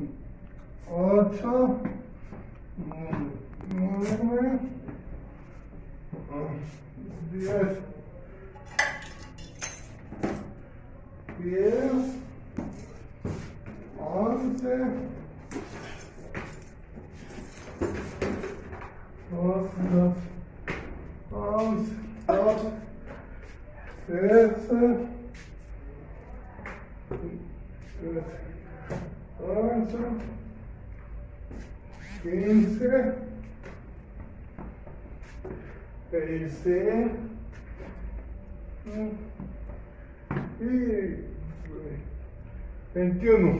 8, 9, 10, 10, 11, 12, 13, 14, 15, ocho, quince, dieciséis y veintiuno.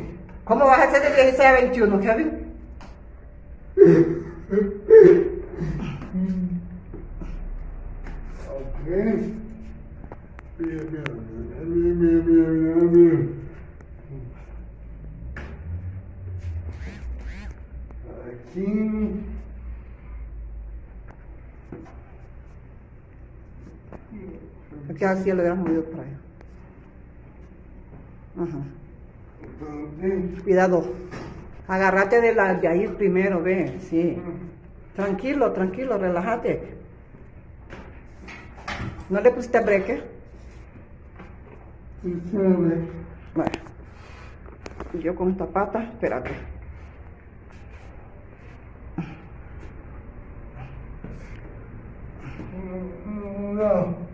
¿Cómo vas a hacer de 16 a 21, Kevin? Ok. Bien, bien, bien, bien, bien, bien, bien. Aquí. Aquí así lo hubieras movido por allá. Ajá. Cuidado. Agárrate de, la, de ahí primero, ve, sí. Tranquilo, tranquilo, relájate. ¿No le pusiste breque? Bueno. Y yo con esta pata, espérate. No.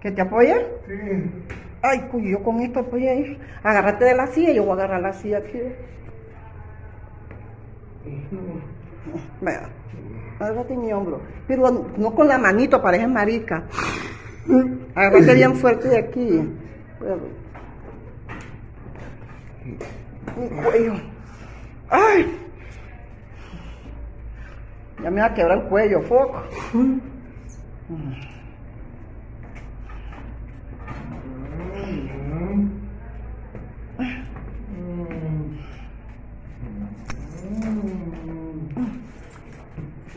¿Que te apoya? Sí. Ay, pues yo con esto apoyé ahí. Agárrate de la silla, yo voy a agarrar la silla aquí. Vea. Agárrate mi hombro. Pero no con la manito, parece marica. Agárrate bien fuerte de aquí. Mi cuello. ¡Ay! Ya me va a quebrar el cuello, foco.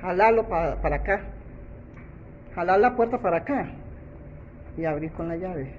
Jalarlo pa- para acá. Jalar la puerta para acá. Y abrir con la llave.